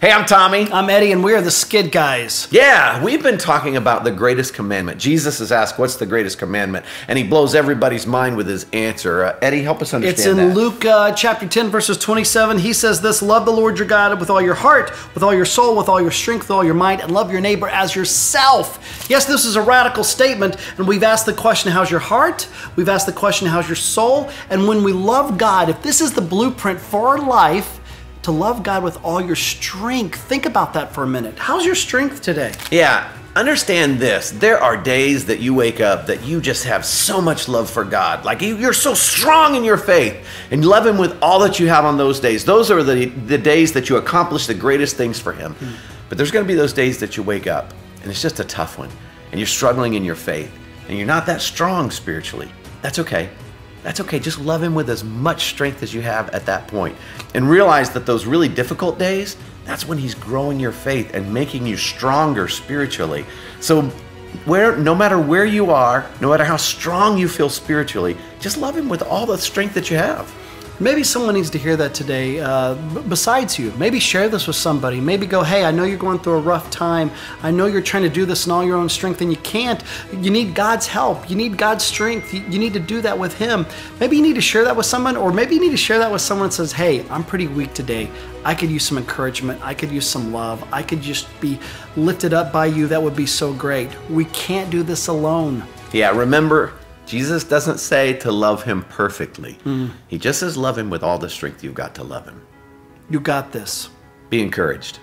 Hey, I'm Tommy. I'm Eddie, and we are the Skit Guys. Yeah, we've been talking about the greatest commandment. Jesus is asked, What's the greatest commandment? And he blows everybody's mind with his answer. Uh, Eddie, help us understand It's in that. Luke uh, chapter 10, verses 27. He says this Love the Lord your God with all your heart, with all your soul, with all your strength, with all your mind, and love your neighbor as yourself. Yes, this is a radical statement, and we've asked the question, How's your heart? We've asked the question, How's your soul? And when we love God, if this is the blueprint for our life, to love God with all your strength. Think about that for a minute. How's your strength today? Yeah, understand this. There are days that you wake up that you just have so much love for God. Like you- you're so strong in your faith and you love Him with all that you have on those days. Those are the, the days that you accomplish the greatest things for Him. Hmm. But there's going to be those days that you wake up and it's just a tough one and you're struggling in your faith and you're not that strong spiritually. That's okay. That's okay. Just love Him with as much strength as you have at that point. And realize that those really difficult days, that's when He's growing your faith and making you stronger spiritually. So, where, no matter where you are, no matter how strong you feel spiritually, just love Him with all the strength that you have. Maybe someone needs to hear that today uh, besides you. Maybe share this with somebody. Maybe go, hey, I know you're going through a rough time. I know you're trying to do this in all your own strength and you can't. You need God's help. You need God's strength. You, you need to do that with Him. Maybe you need to share that with someone, or maybe you need to share that with someone that says, hey, I'm pretty weak today. I could use some encouragement. I could use some love. I could just be lifted up by you. That would be so great. We can't do this alone. Yeah, remember, Jesus doesn't say to love Him perfectly. Hmm. He just says love Him with all the strength you've got to love Him. You got this. Be encouraged.